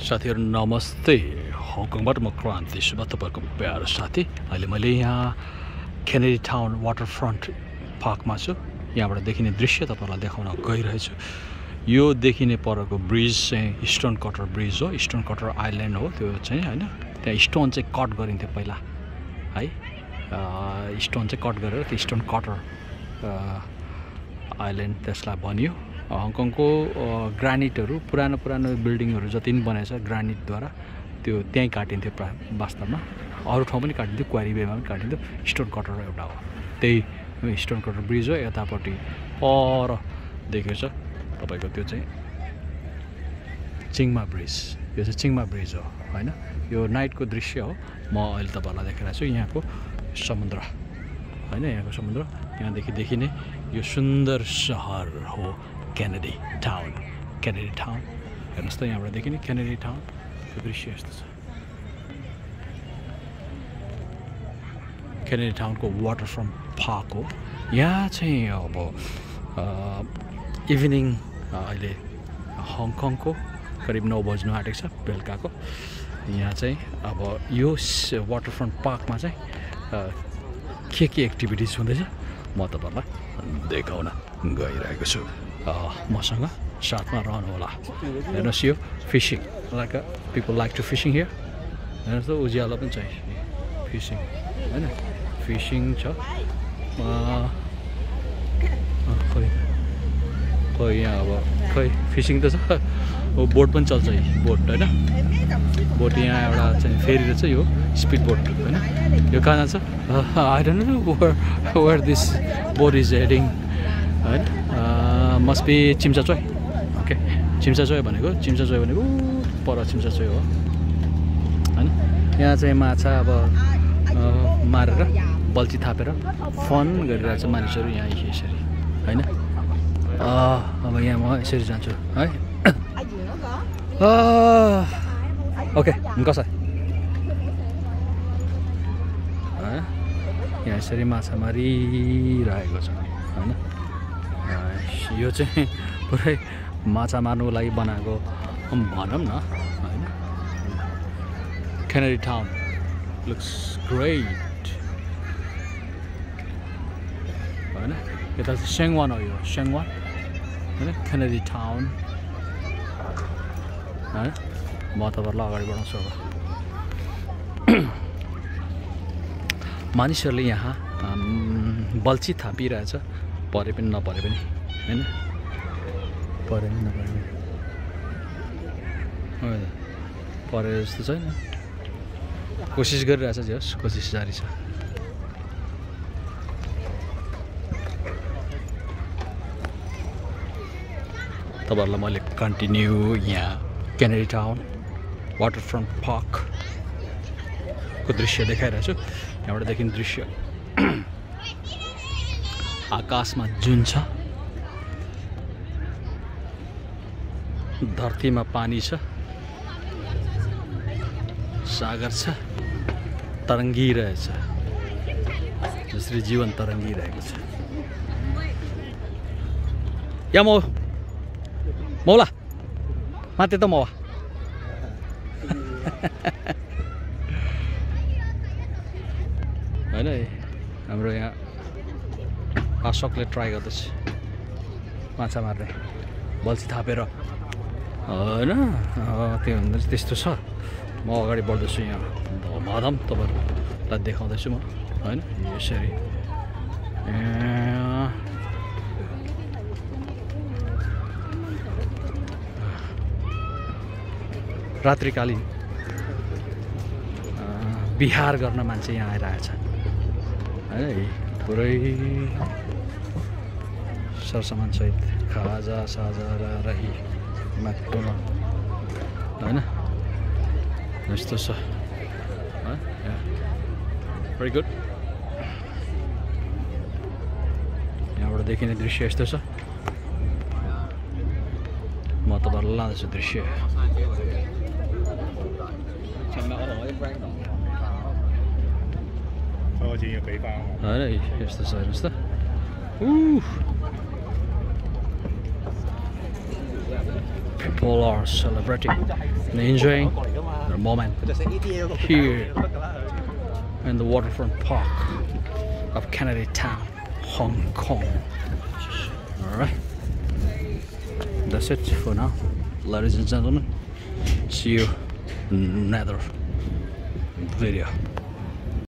साथीहरू नमस्ते। हङकङबाट म क्रान्ति सुब्बा तपाईँहरूको प्यारो साथी। अहिले मैले यहाँ केनेडी टाउन वाटर फ्रन्ट पार्कमा छु। यहाँबाट देखिने दृश्य तपाईँहरूलाई देखाउन गइरहेछु। यो देखिने परको ब्रिज चाहिँ स्टोन कटर ब्रिज हो। स्टोन कटर आइल्यान्ड हो। त्यो चाहिँ होइन त्यहाँ स्टोन चाहिँ कट गरिन्थ्यो पहिला। है स्टोन चाहिँ कट गरेर त्यो स्टोन कटर आइल्यान्ड त्यसलाई भनियो हङकङको ग्रानिटहरू पुरानो पुरानो बिल्डिङहरू जति पनि बनाएछ ग्रानिटद्वारा त्यो त्यहीँ काटिन्थ्यो प्रा वास्तवमा। अरू ठाउँ पनि काटिन्थ्यो क्वारी बेमा पनि काटिन्थ्यो स्टोन कटर एउटा हो। त्यही स्टोन कटर ब्रिज हो यतापट्टि पर देखेको छ। तपाईँको त्यो चाहिँ चिङमा ब्रिज यो चाहिँ चिङमा ब्रिज हो होइन? यो नाइटको दृश्य हो। म अहिले तपाईँहरूलाई देखाइरहेको छु यहाँको समुद्र होइन? यहाँको समुद्र यहाँदेखि देखिने यो सुन्दर सहर हो। क्यानेडी टाउन क्यानेडी टाउन हेर्नुहोस् त यहाँबाट देखिने क्यानेडी त्यो दृश्य यस्तो छ क्यानेडी टाउनको वाटर फ्रन्ट पार्क हो. यहाँ चाहिँ अब इभिनिङ अहिले हङकङको करिब नौ बज्नु आँटेको छ बेलुकाको. यहाँ चाहिँ अब यो वाटर फ्रन्ट पार्कमा चाहिँ के के एक्टिभिटिज हुँदैछ म तपाईँहरूलाई देखाउन गइरहेको छु। मसँग साथमा रहनुहोला। हेर्नुहोस् यो fishing. Like people like to fishing here हेर्नुहोस् त उज्यालो पनि छ फिसिङ होइन? फिसिङ छ। खोइ। खोइ यहाँ अब खोइ फिसिङ त छ। बोट पनि चल्छ बोट होइन? बोट यहाँ एउटा चाहिँ फेरि रहेछ यो स्पिड बोट होइन? यो कहाँ जान्छ? I don't know where this boat is heading होइन? मस्ट बी चिम्चा चोय ओके चिम्चा चोय भनेको चिम्चा चोय भनेको पर चिम्चा चोय हो। होइन? यहाँ चाहिँ माछा अब मारेर बल्छी थापेर फन गरिरहेछ मानिसहरू यहाँ यसरी होइन? अब यहाँ म यसरी जान्छु है? ओके कसै यहाँ यसरी माछा मारिरहेको छ। होइन? यो चाहिँ पुरै माछा मार्नुको लागि बनाएको भनौँ न होइन? खेनेरी टाउन लुक्स ग्रेट होइन? यता चाहिँ सेङवान हो यो सेङवान होइन? खेनेरी टाउन होइन? म तपाईँहरूलाई अगाडि बढाउँछु अब। मानिसहरूले यहाँ बल्छी थापिरहेछ। परे पनि नपरे पनि होइन? परे पनि नपरे पनि। परे जस्तो छैन। कोसिस गरिरहेछ जे होस् कोसिस जारी छ। तपाईँहरूलाई मैले कन्टिन्यू यहाँ क्यानेडी टाउन वाटर फ्रन्ट पार्कको दृश्य देखाइरहेको छु यहाँबाट देखिने दृश्य आकाशमा जुन छ धरतीमा पानी छ सागर छ तरङ्गिरहेछ जसरी जीवन तरङ्गिरहेको छ। या मौ मौला माथि त मौवा होइन हाम्रो यहाँ अशोकले ट्राई गर्दैछ। माछा मार्ने बल्छी थापेर। होइन? त्यो भन्दा त्यस्तो छ। म अगाडि बढ्दैछु यहाँ। धमाधम तपाईँहरूलाई देखाउँदैछु म। होइन? यसरी। रात्रिकालीन। बिहार गर्न मान्छे यहाँ आइरहेछ। होइन पुरै सरसामानसहित खाजा साजा रही माटोमा होइन यस्तो छ भेरी गुड यहाँबाट देखिने दृश्य यस्तो छ म तपाईँहरूलाई लाँदैछु दृश्य होइन यस्तो छ हेर्नुहोस् त people are celebrating and enjoying the moment here in the waterfront park of Kennedy Town, Hong Kong. Alright, that's it for now, ladies and gentlemen. See you in another video.